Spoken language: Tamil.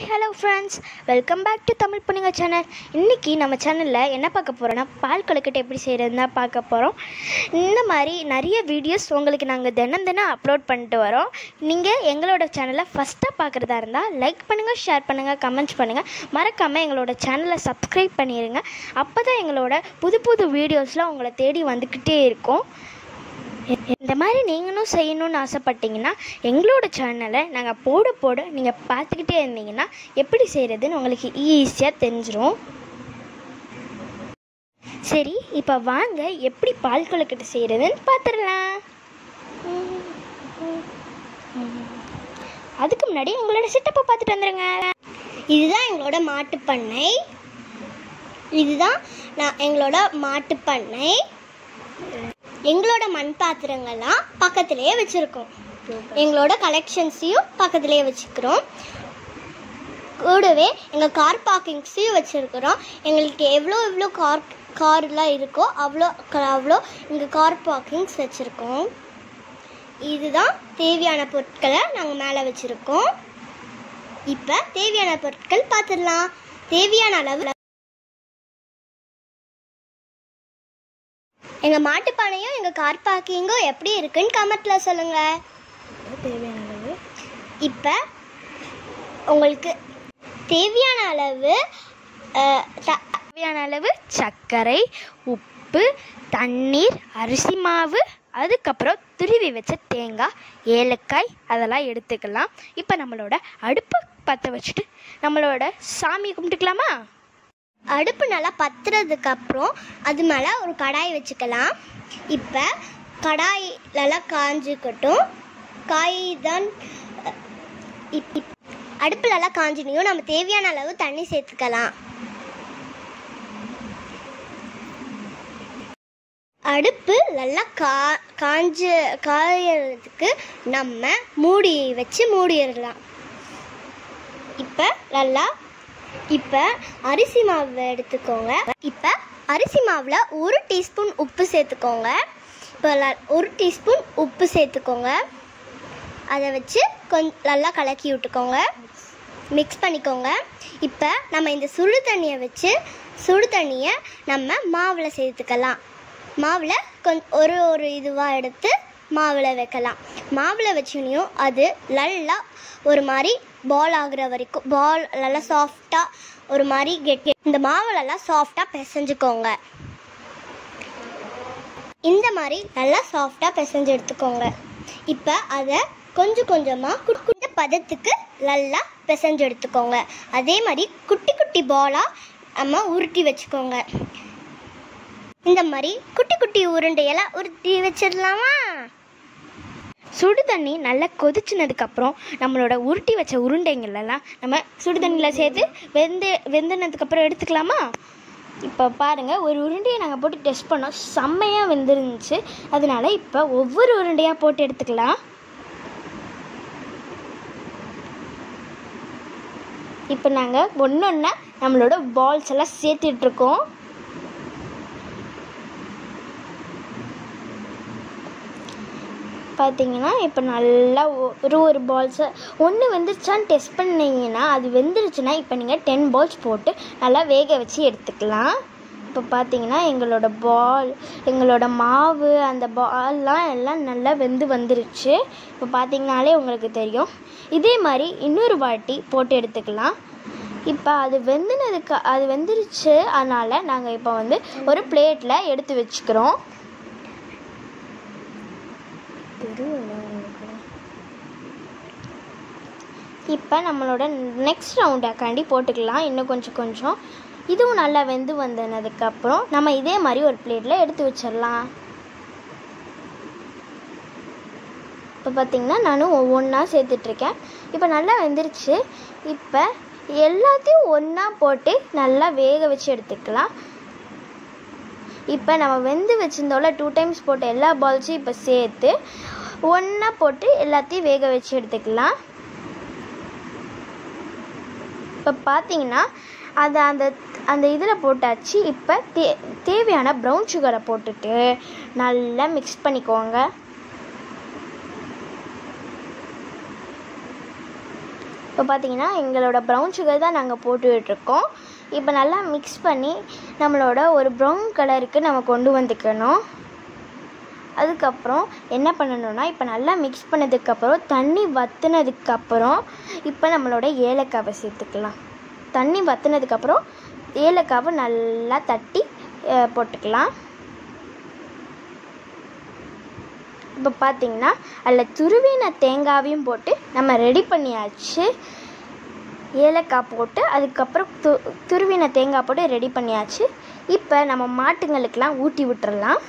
Hi hello friends welcome back to Tamil பொண்ணுங்க சேனல் இன்றைக்கி நம்ம சேனலில் என்ன பார்க்க போகிறோன்னா பால் கொழுக்கட்டை எப்படி செய்கிறதுனா பார்க்க போகிறோம் இந்த மாதிரி நிறைய வீடியோஸ் உங்களுக்கு நாங்கள் தினம் தினம் அப்லோட் பண்ணிட்டு வரோம். நீங்கள் எங்களோட சேனலை ஃபஸ்ட்டாக பார்க்குறதா இருந்தால் லைக் பண்ணுங்கள் ஷேர் பண்ணுங்கள் கமெண்ட்ஸ் பண்ணுங்கள் மறக்காமல் எங்களோட சேனலை சப்ஸ்கிரைப் பண்ணிடுங்க அப்போ தான் எங்களோட புது புது வீடியோஸ்லாம் உங்களை தேடி வந்துக்கிட்டே இருக்கும். இந்த மாதிரி நீங்களும் செய்யணும்னு ஆசைப்பட்டீங்கன்னா எங்களோட சேனலை நாங்கள் போட போட நீங்கள் பார்த்துக்கிட்டே இருந்தீங்கன்னா எப்படி செய்கிறதுன்னு உங்களுக்கு ஈஸியாக தெரிஞ்சிடும் சரி இப்போ வாங்க எப்படி பால் கொழுக்கட்டை செய்கிறதுன்னு பார்த்துடலாம் அதுக்கு முன்னாடி உங்களோட செட்டப்பை பார்த்துட்டு வந்துடுங்க இதுதான் எங்களோட மாட்டுப் பண்ணை. இதுதான் நான் எங்களோட மாட்டுப்பண்ணை எங்களோட மண் பாத்திரங்கள்லாம் பக்கத்துலேயே வச்சுருக்கோம். எங்களோட கலெக்ஷன்ஸையும் பக்கத்துலேயே வச்சுக்கிறோம். கூடவே எங்கள் கார் பார்க்கிங்ஸையும் வச்சுருக்கிறோம். எங்களுக்கு எவ்வளோ எவ்வளோ கார் கார்லாம் இருக்கோ அவ்வளோ அவ்வளோ இங்கே கார் பார்க்கிங்ஸ் வச்சுருக்கோம். இதுதான் தேவையான பொருட்களை நாங்கள் மேலே வச்சுருக்கோம். இப்போ தேவையான பொருட்கள் பார்த்துடலாம். தேவையான அளவு எங்கள் மாட்டுப்பானையும் எங்கள் கார் பார்க்கிங்கும் எப்படி இருக்குன்னு கமெண்ட்டில் சொல்லுங்கள் தேவையான அளவு இப்போ உங்களுக்கு தேவையான அளவு தேவையான அளவு சர்க்கரை உப்பு தண்ணீர் அரிசி மாவு அதுக்கப்புறம் துருவி வச்ச தேங்காய் ஏலக்காய் அதெல்லாம் எடுத்துக்கலாம். இப்போ நம்மளோட அடுப்பை பற்ற வச்சுட்டு நம்மளோட சாமி கும்பிட்டுக்கலாமா? அடுப்பு நல்லா பத்துறதுக்கு அப்புறம் அது மேலே ஒரு கடாய் வச்சுக்கலாம். இப்போ கடாயிலலாம் நல்லா காஞ்சிக்கட்டும். காய் தான் அடுப்புலலாம் இப் இப்- அடுப்பு நல்லா காஞ்சினியும் நம்ம தேவையான அளவு தண்ணி சேர்த்துக்கலாம். அடுப்பு நல்லா கா காஞ்ச காயறதுக்கு நம்ம மூடி வச்சு மூடிடலாம். இப்போ நல்லா இப்போ அரிசி மாவு எடுத்துக்கோங்க. இப்போ அரிசி மாவில் ஒரு டீஸ்பூன் உப்பு சேர்த்துக்கோங்க. இப்போ ஒரு டீஸ்பூன் உப்பு சேர்த்துக்கோங்க. அதை வச்சு கொஞ்சம் நல்லா கலக்கி விட்டுக்கோங்க. மிக்ஸ் பண்ணிக்கோங்க. இப்போ நம்ம இந்த சுடு தண்ணியை வச்சு சுடு தண்ணியை நம்ம மாவில் சேர்த்துக்கலாம். மாவில் கொஞ்சம் ஒரு ஒரு இதுவாக எடுத்து மாவில் வைக்கலாம். மாவில் வச்சுனையும் அது நல்லா ஒரு மாதிரி பால் ஆகுற வரைக்கும் பால் நல்லா சாஃப்டாக ஒரு மாதிரி கெட்டி இந்த மாவுலெல்லாம் சாஃப்டாக பிசைஞ்சுக்கோங்க. இந்த மாதிரி நல்லா சாஃப்டாக பிசைஞ்சு எடுத்துக்கோங்க. இப்போ அதை கொஞ்சம் கொஞ்சமாக குட்டி பதத்துக்கு நல்லா பிசைஞ்சு எடுத்துக்கோங்க. அதே மாதிரி குட்டி குட்டி பாலாக நம்ம உருட்டி வச்சுக்கோங்க. இந்த மாதிரி குட்டி குட்டி உருண்டையெல்லாம் உருட்டி வச்சிடலாமா? சுடு தண்ணி நல்லா கொதிச்சினதுக்கப்புறம் நம்மளோட உருட்டி வச்ச உருண்டைங்களெல்லாம் நம்ம சுடு தண்ணியில் சேர்த்து வெந்து வெந்துனதுக்கப்புறம் எடுத்துக்கலாமா? இப்போ பாருங்கள் ஒரு உருண்டையை நாங்கள் போட்டு டெஸ்ட் பண்ணோம். செம்மையாக வெந்துருந்துச்சு. அதனால இப்போ ஒவ்வொரு உருண்டையாக போட்டு எடுத்துக்கலாம். இப்போ நாங்கள் ஒன்று ஒன்றா நம்மளோட பால்ஸ் எல்லாம் சேர்த்துட்ருக்கோம் பார்த்தீங்கன்னா இப்போ நல்லா ஒரு ஒரு பால்ஸை ஒன்று வெந்துருச்சான்னு டெஸ்ட் பண்ணிங்கன்னா அது வெந்துருச்சுன்னா இப்போ நீங்கள் டென் பால்ஸ் போட்டு நல்லா வேக வச்சு எடுத்துக்கலாம். இப்போ பார்த்தீங்கன்னா எங்களோட பால் எங்களோட மாவு அந்த பால்லாம் எல்லாம் நல்லா வெந்து வந்துருச்சு. இப்போ பார்த்தீங்கனாலே உங்களுக்கு தெரியும். இதே மாதிரி இன்னொரு வாட்டி போட்டு எடுத்துக்கலாம். இப்போ அது வெந்துனதுக்கு அது வெந்துருச்சு அதனால் நாங்கள் இப்போ வந்து ஒரு பிளேட்டில் எடுத்து வச்சுக்கிறோம். இப்போ நம்மளோட நெக்ஸ்ட் ரவுண்டாக்காண்டி போட்டுக்கலாம் இன்னும் கொஞ்சம் கொஞ்சம். இதுவும் நல்லா வெந்து வந்தனதுக்கப்புறம் நம்ம இதே மாதிரி ஒரு பிளேட்டில் எடுத்து வச்சிடலாம். இப்போ பார்த்தீங்கன்னா நானும் ஒவ்வொன்றா சேர்த்துட்ருக்கேன். இப்போ நல்லா வெந்துருச்சு. இப்போ எல்லாத்தையும் ஒன்றா போட்டு நல்லா வேக வச்சு எடுத்துக்கலாம். இப்போ நம்ம வெந்து வச்சுருந்தோம்ல டூ டைம்ஸ் போட்ட எல்லா பால்ஸும் இப்போ சேர்த்து ஒன்றா போட்டு எல்லாத்தையும் வேக வச்சு எடுத்துக்கலாம். இப்போ பார்த்தீங்கன்னா அதை அந்த அந்த இதில் போட்டாச்சு. இப்போ தே தேவையான ப்ரௌன் சுகரை போட்டுட்டு நல்லா மிக்ஸ் பண்ணிக்கோங்க. இப்போ பார்த்தீங்கன்னா எங்களோட ப்ரௌன் சுகர் தான் நாங்கள் போட்டுட்ருக்கோம் இப்போ நல்லா மிக்ஸ் பண்ணி நம்மளோட ஒரு ப்ரௌன் கலருக்கு நம்ம கொண்டு வந்துக்கணும். அதுக்கப்புறம் என்ன பண்ணணும்னா இப்போ நல்லா மிக்ஸ் பண்ணதுக்கப்புறம் தண்ணி வற்றுனதுக்கப்புறம் இப்போ நம்மளோட ஏலக்காவை சேர்த்துக்கலாம். தண்ணி வற்றுனதுக்கப்புறம் ஏலக்காவை நல்லா தட்டி போட்டுக்கலாம். இப்போ பார்த்தீங்கன்னா அதில் துருவின தேங்காவையும் போட்டு நம்ம ரெடி பண்ணியாச்சு. ஏலக்காய் போட்டு அதுக்கப்புறம் து துருவின தேங்காய் போட்டு ரெடி பண்ணியாச்சு. இப்போ நம்ம மாட்டுங்களுக்கெலாம் ஊட்டி விட்டுறலாம்.